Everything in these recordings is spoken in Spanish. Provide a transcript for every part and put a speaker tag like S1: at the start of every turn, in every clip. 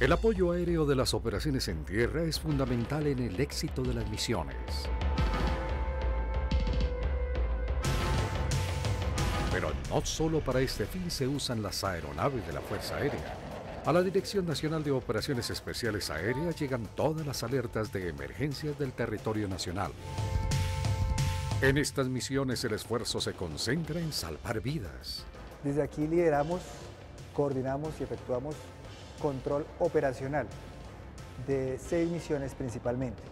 S1: El apoyo aéreo de las operaciones en tierra es fundamental en el éxito de las misiones. Pero no solo para este fin se usan las aeronaves de la Fuerza Aérea. A la Dirección Nacional de Operaciones Especiales Aéreas llegan todas las alertas de emergencias del territorio nacional. En estas misiones el esfuerzo se concentra en salvar vidas.
S2: Desde aquí lideramos, coordinamos y efectuamos control operacional de seis misiones principalmente.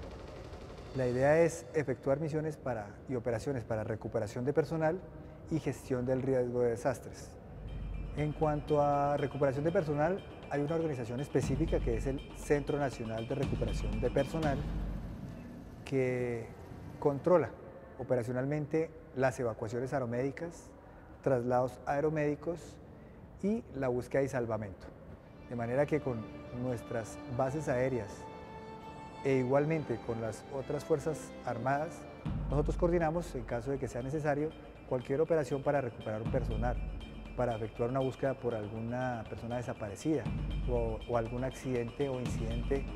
S2: La idea es efectuar misiones para, y operaciones para recuperación de personal y gestión del riesgo de desastres. En cuanto a recuperación de personal, hay una organización específica que es el Centro Nacional de Recuperación de Personal que controla operacionalmente las evacuaciones aeromédicas, traslados aeromédicos y la búsqueda y salvamento. De manera que con nuestras bases aéreas e igualmente con las otras Fuerzas Armadas, nosotros coordinamos, en caso de que sea necesario, cualquier operación para recuperar un personal, para efectuar una búsqueda por alguna persona desaparecida o, o algún accidente o incidente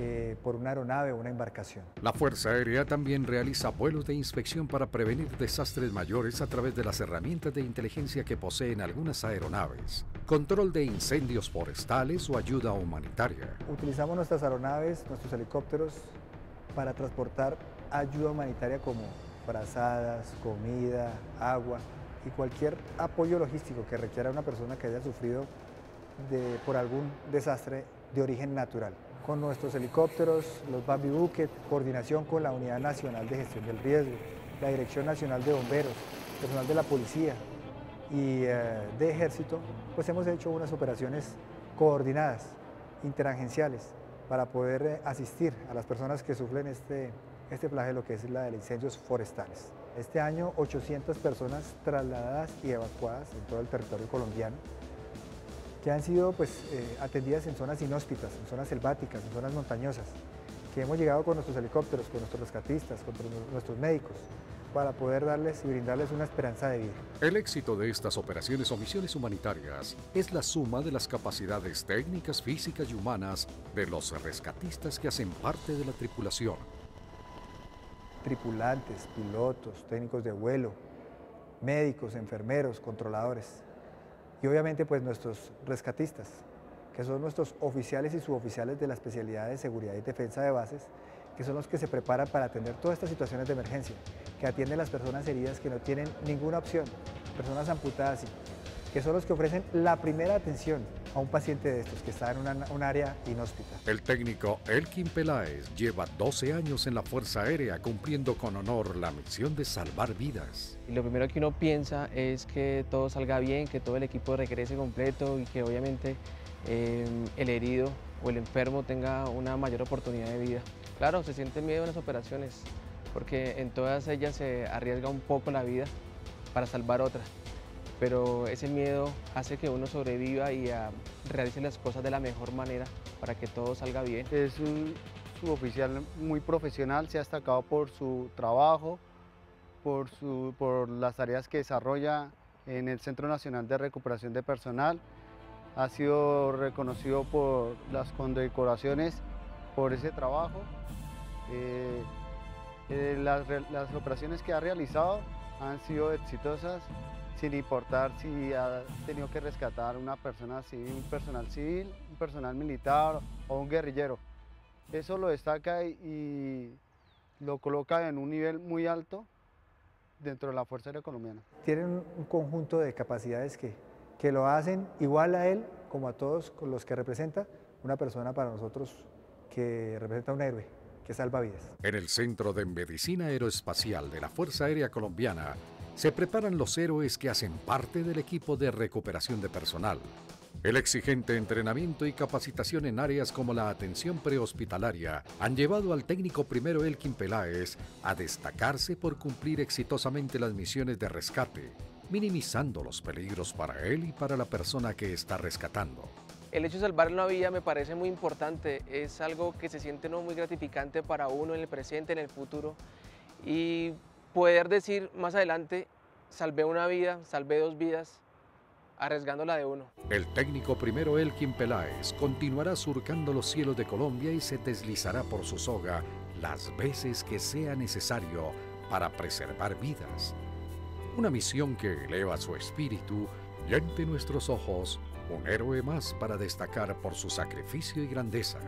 S2: eh, por una aeronave o una embarcación.
S1: La Fuerza Aérea también realiza vuelos de inspección para prevenir desastres mayores a través de las herramientas de inteligencia que poseen algunas aeronaves, control de incendios forestales o ayuda humanitaria.
S2: Utilizamos nuestras aeronaves, nuestros helicópteros para transportar ayuda humanitaria como frazadas, comida, agua y cualquier apoyo logístico que requiera una persona que haya sufrido por algún desastre de origen natural con nuestros helicópteros, los Bambi Bucket, coordinación con la Unidad Nacional de Gestión del Riesgo, la Dirección Nacional de Bomberos, personal de la Policía y eh, de Ejército, pues hemos hecho unas operaciones coordinadas, interagenciales, para poder eh, asistir a las personas que sufren este, este flagelo que es la de incendios forestales. Este año 800 personas trasladadas y evacuadas en todo el territorio colombiano, que han sido pues, eh, atendidas en zonas inhóspitas, en zonas selváticas, en zonas montañosas, que hemos llegado con nuestros helicópteros, con nuestros rescatistas, con nuestros médicos, para poder darles y brindarles una esperanza de vida.
S1: El éxito de estas operaciones o misiones humanitarias es la suma de las capacidades técnicas, físicas y humanas de los rescatistas que hacen parte de la tripulación.
S2: Tripulantes, pilotos, técnicos de vuelo, médicos, enfermeros, controladores y obviamente pues nuestros rescatistas, que son nuestros oficiales y suboficiales de la especialidad de seguridad y defensa de bases, que son los que se preparan para atender todas estas situaciones de emergencia, que atienden las personas heridas que no tienen ninguna opción, personas amputadas, que son los que ofrecen la primera atención a un paciente de estos que está en un área inhóspita.
S1: El técnico Elkin Peláez lleva 12 años en la Fuerza Aérea cumpliendo con honor la misión de salvar vidas.
S3: Y lo primero que uno piensa es que todo salga bien, que todo el equipo regrese completo y que obviamente em, el herido o el enfermo tenga una mayor oportunidad de vida. Claro, se siente miedo en las operaciones porque en todas ellas se arriesga un poco la vida para salvar otras pero ese miedo hace que uno sobreviva y ah, realice las cosas de la mejor manera para que todo salga bien.
S4: Es un suboficial muy profesional, se ha destacado por su trabajo, por, por las tareas que desarrolla en el Centro Nacional de Recuperación de Personal. Ha sido reconocido por las condecoraciones por ese trabajo. Eh, eh, las, las operaciones que ha realizado han sido exitosas sin importar si ha tenido que rescatar una persona civil, un personal civil, un personal militar o un guerrillero. Eso lo destaca y lo coloca en un nivel muy alto dentro de la Fuerza Aérea Colombiana.
S2: Tienen un conjunto de capacidades que, que lo hacen igual a él como a todos los que representa una persona para nosotros que representa un héroe, que salva vidas.
S1: En el Centro de Medicina Aeroespacial de la Fuerza Aérea Colombiana se preparan los héroes que hacen parte del equipo de recuperación de personal. El exigente entrenamiento y capacitación en áreas como la atención prehospitalaria han llevado al técnico primero Elkin Peláez a destacarse por cumplir exitosamente las misiones de rescate, minimizando los peligros para él y para la persona que está rescatando.
S3: El hecho de salvar una vida me parece muy importante, es algo que se siente no muy gratificante para uno en el presente, en el futuro y poder decir más adelante, salvé una vida, salvé dos vidas, arriesgando la de uno.
S1: El técnico primero Elkin Peláez continuará surcando los cielos de Colombia y se deslizará por su soga las veces que sea necesario para preservar vidas. Una misión que eleva su espíritu y ante nuestros ojos un héroe más para destacar por su sacrificio y grandeza.